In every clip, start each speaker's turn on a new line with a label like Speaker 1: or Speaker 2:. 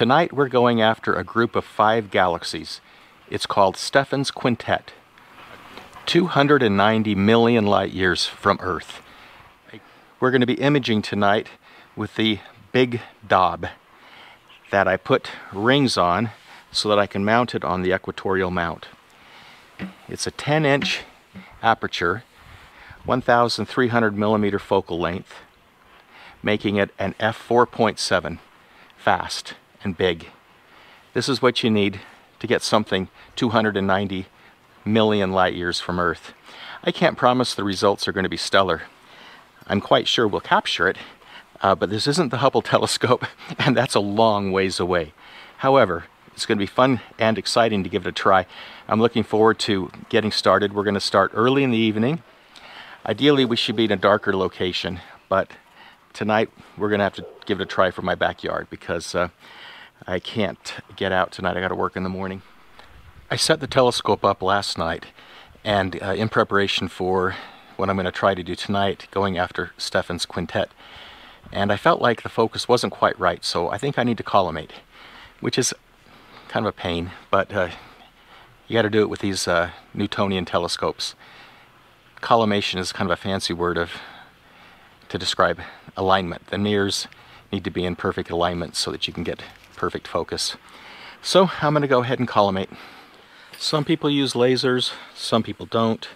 Speaker 1: Tonight we're going after a group of five galaxies. It's called Stephan's Quintet. 290 million light years from Earth. We're going to be imaging tonight with the Big Dob that I put rings on so that I can mount it on the equatorial mount. It's a 10 inch aperture, 1300 millimeter focal length, making it an f4.7 fast and big. This is what you need to get something 290 million light years from Earth. I can't promise the results are going to be stellar. I'm quite sure we'll capture it, uh, but this isn't the Hubble telescope, and that's a long ways away. However, it's going to be fun and exciting to give it a try. I'm looking forward to getting started. We're going to start early in the evening. Ideally, we should be in a darker location, but tonight we're going to have to give it a try from my backyard because uh, I can't get out tonight. I got to work in the morning. I set the telescope up last night and uh, in preparation for what I'm going to try to do tonight, going after Stephan's quintet. And I felt like the focus wasn't quite right, so I think I need to collimate, which is kind of a pain, but uh, you got to do it with these uh, Newtonian telescopes. Collimation is kind of a fancy word of to describe alignment. The mirrors need to be in perfect alignment so that you can get perfect focus. So I'm going to go ahead and collimate. Some people use lasers, some people don't.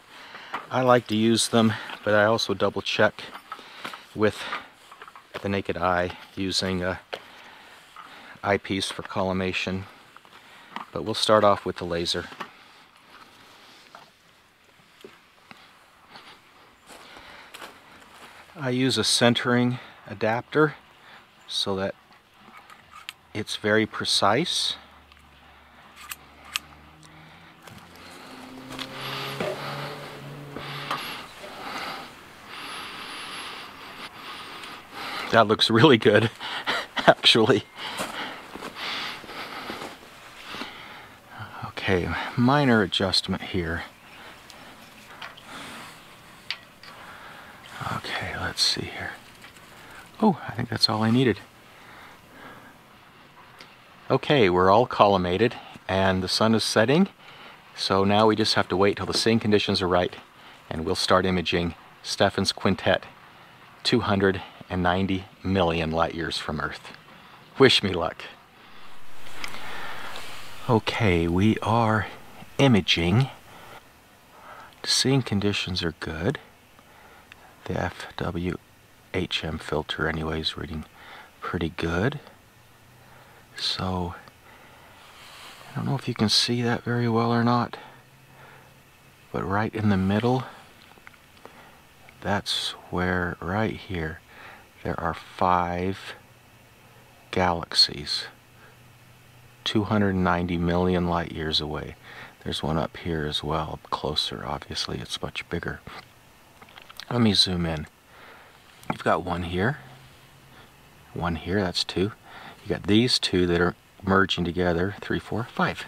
Speaker 1: I like to use them, but I also double check with the naked eye using a eyepiece for collimation. But we'll start off with the laser. I use a centering adapter so that it's very precise. That looks really good, actually. Okay, minor adjustment here. Okay, let's see here. Oh, I think that's all I needed. Okay, we're all collimated and the sun is setting. So now we just have to wait till the seeing conditions are right and we'll start imaging Stephan's Quintet 200 and 90 million light years from Earth. Wish me luck. Okay, we are imaging. The seeing conditions are good. The FWHM filter anyway is reading pretty good. So, I don't know if you can see that very well or not, but right in the middle, that's where, right here, there are five galaxies 290 million light years away. There's one up here as well, closer, obviously, it's much bigger. Let me zoom in. You've got one here, one here, that's two. You got these two that are merging together, three, four, five.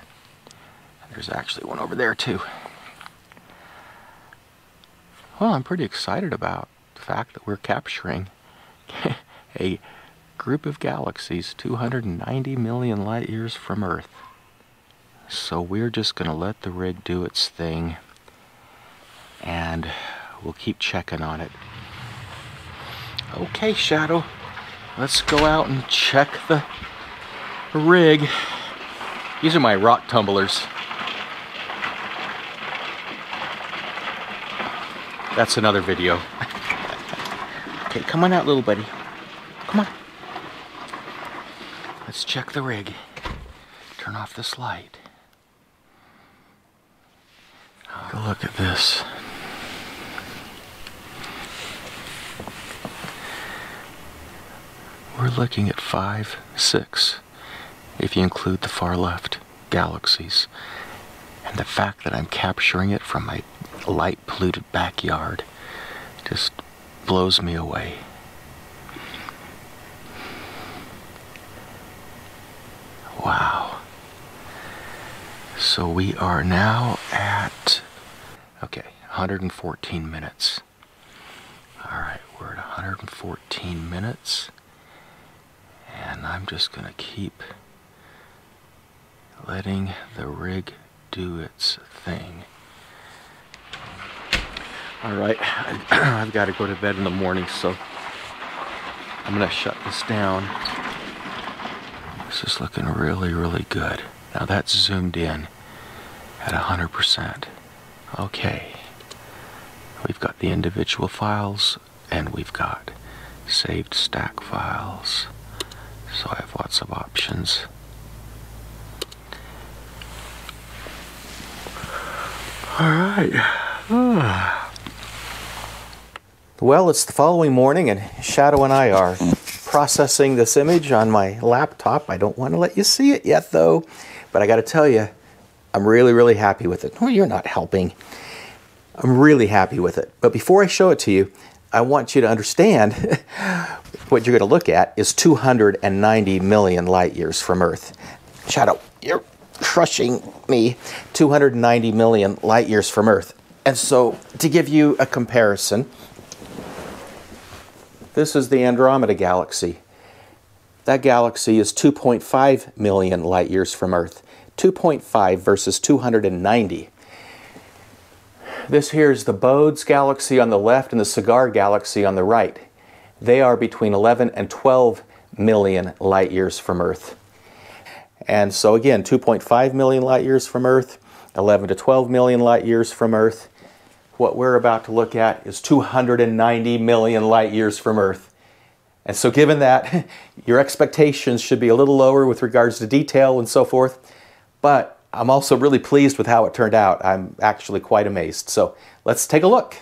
Speaker 1: There's actually one over there too. Well, I'm pretty excited about the fact that we're capturing a group of galaxies 290 million light years from Earth. So we're just going to let the rig do its thing and we'll keep checking on it. Okay, Shadow, let's go out and check the rig. These are my rock tumblers. That's another video. Okay, come on out, little buddy. Come on. Let's check the rig. Turn off this light. look at this. We're looking at five, six, if you include the far left galaxies. And the fact that I'm capturing it from my light polluted backyard just blows me away. Wow. So we are now at, okay, 114 minutes. All right, we're at 114 minutes. And I'm just going to keep letting the rig do its thing. All right, I've got to go to bed in the morning, so I'm gonna shut this down. This is looking really, really good. Now that's zoomed in at 100%. Okay, we've got the individual files and we've got saved stack files. So I have lots of options. All right. Well, it's the following morning, and Shadow and I are processing this image on my laptop. I don't want to let you see it yet, though, but I got to tell you, I'm really, really happy with it. Well, you're not helping. I'm really happy with it. But before I show it to you, I want you to understand what you're going to look at is 290 million light years from Earth. Shadow, you're crushing me. 290 million light years from Earth. And so, to give you a comparison, this is the Andromeda Galaxy. That galaxy is 2.5 million light years from Earth. 2.5 versus 290. This here is the Bode's galaxy on the left and the Cigar galaxy on the right. They are between 11 and 12 million light years from Earth. And so again, 2.5 million light years from Earth, 11 to 12 million light years from Earth. What we're about to look at is 290 million light years from Earth. And so given that, your expectations should be a little lower with regards to detail and so forth. But I'm also really pleased with how it turned out. I'm actually quite amazed. So let's take a look.